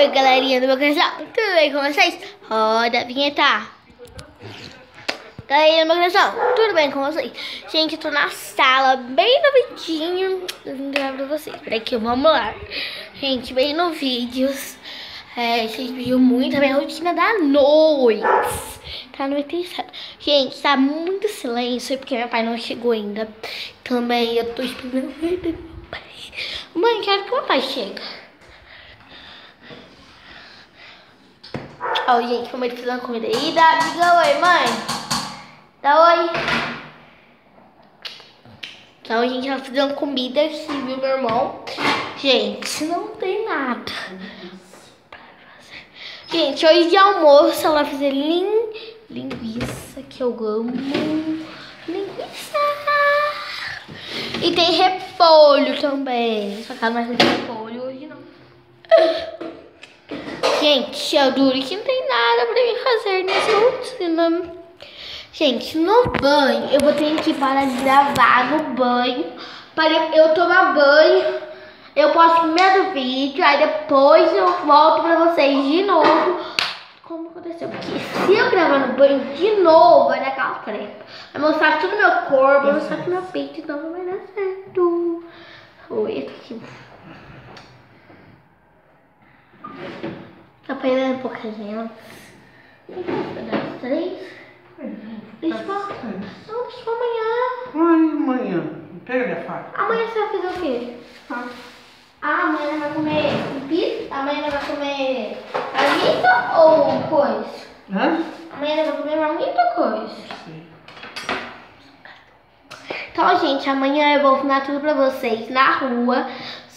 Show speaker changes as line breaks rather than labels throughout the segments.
Oi, galerinha do meu canal, tudo bem com vocês? Roda a vinheta. Galerinha do meu canal, tudo bem com vocês? Gente, eu tô na sala, bem no vidinho. Eu vim pra vocês. Peraí que vamos lá. Gente, bem no vídeos. É, vocês viram muito a minha rotina da noite. Tá anoitecendo. Gente, tá muito silêncio porque meu pai não chegou ainda. Também eu tô esperando meu pai. Mãe, quero que meu pai chegue. Ó, gente, ele fez uma comida aí. Dá, diga oi, mãe. Dá oi. Então, a gente fazer uma comida aqui, viu, meu irmão? Gente, não tem nada. Gente, hoje de almoço ela fazer lin... linguiça, que eu amo. Linguiça. E tem repolho também. Só que ela não vai fazer repolho hoje, não. Gente, eu duro que não tem nada pra mim fazer nessa rotina. Gente, no banho, eu vou ter que parar de gravar no banho. Para eu tomar banho. Eu posto primeiro vídeo, aí depois eu volto pra vocês de novo. Como aconteceu? Porque se eu gravar no banho de novo, vai dar aquela trepa. Vai mostrar tudo meu corpo, vai mostrar tudo meu peito, então não vai dar certo. Oi, aqui. Tá um pouquinho. Das três. Deixa eu Não, deixa eu amanhã.
Ai, amanhã. Pega minha faca.
Amanhã você vai fazer o quê? Ah, amanhã vai comer pizza? Amanhã vai comer marmita ou coisa?
Hã?
Amanhã vai comer marmita ou coisa?
Sim.
Então, gente, amanhã eu vou ensinar tudo pra vocês na rua.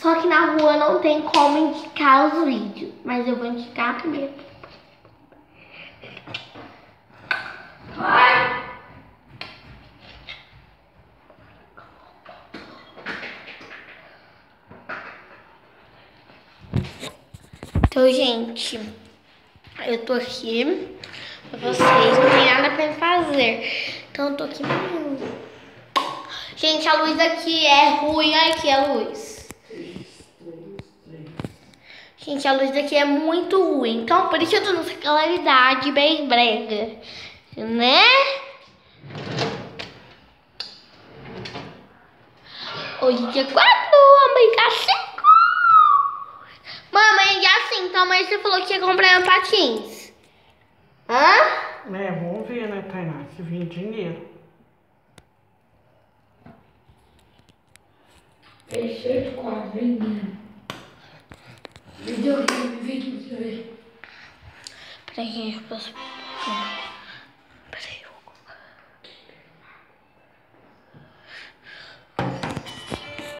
Só que na rua não tem como indicar os vídeos. Mas eu vou indicar primeiro. Então, gente, eu tô aqui pra vocês, não tem nada pra fazer. Então, eu tô aqui. Gente, a luz aqui é ruim. Olha aqui a luz. Gente, a luz daqui é muito ruim. Então, por isso eu tô nessa claridade bem brega. Né? Hoje é dia 4, amanhã dia 5. Mamãe, dia 5. Então, amanhã você falou que ia comprar um patins. Hã?
É, vamos ver, né, Tainá? Se vir dinheiro.
Fechei de quadrinho. Videogame, videogame.
Peraí, eu posso...